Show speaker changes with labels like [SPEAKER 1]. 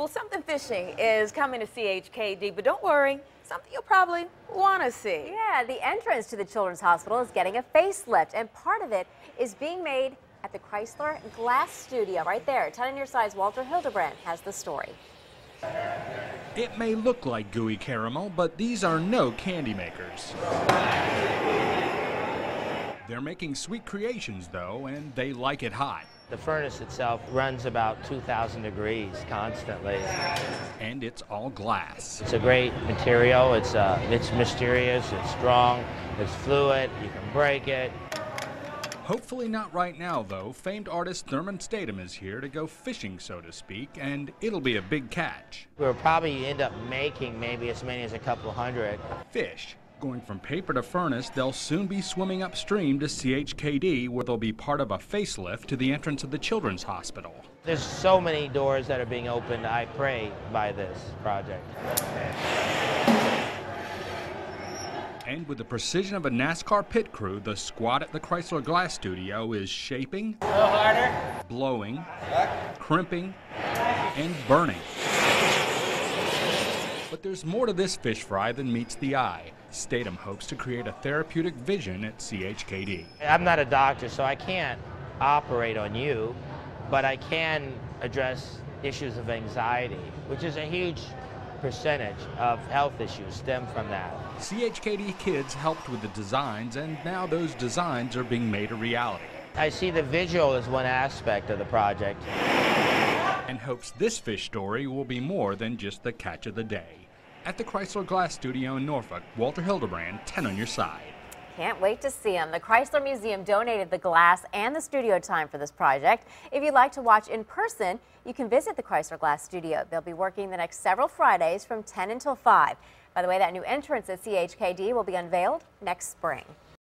[SPEAKER 1] Well, something fishing is coming to CHKD, but don't worry, something you'll probably want to see.
[SPEAKER 2] Yeah, the entrance to the Children's Hospital is getting a facelift, and part of it is being made at the Chrysler Glass Studio right there. 10 on your side, Walter Hildebrand has the story.
[SPEAKER 3] It may look like gooey caramel, but these are no candy makers. They're making sweet creations, though, and they like it hot.
[SPEAKER 4] The furnace itself runs about 2,000 degrees constantly.
[SPEAKER 3] And it's all glass.
[SPEAKER 4] It's a great material. It's, uh, it's mysterious, it's strong, it's fluid, you can break it.
[SPEAKER 3] Hopefully not right now, though. Famed artist Thurman Statom is here to go fishing, so to speak, and it'll be a big catch.
[SPEAKER 4] We'll probably end up making maybe as many as a couple hundred.
[SPEAKER 3] Fish. Going from paper to furnace, they'll soon be swimming upstream to CHKD, where they'll be part of a facelift to the entrance of the Children's Hospital.
[SPEAKER 4] There's so many doors that are being opened, I pray, by this project.
[SPEAKER 3] And with the precision of a NASCAR pit crew, the squad at the Chrysler Glass Studio is shaping, blowing, crimping, and burning. But there's more to this fish fry than meets the eye. Statom hopes to create a therapeutic vision at CHKD.
[SPEAKER 4] I'm not a doctor, so I can't operate on you, but I can address issues of anxiety, which is a huge percentage of health issues stem from that.
[SPEAKER 3] CHKD kids helped with the designs, and now those designs are being made a reality.
[SPEAKER 4] I see the visual as one aspect of the project.
[SPEAKER 3] And hopes this fish story will be more than just the catch of the day. At the Chrysler Glass Studio in Norfolk, Walter Hildebrand, 10 on your side.
[SPEAKER 2] Can't wait to see them. The Chrysler Museum donated the glass and the studio time for this project. If you'd like to watch in person, you can visit the Chrysler Glass Studio. They'll be working the next several Fridays from 10 until 5. By the way, that new entrance at CHKD will be unveiled next spring.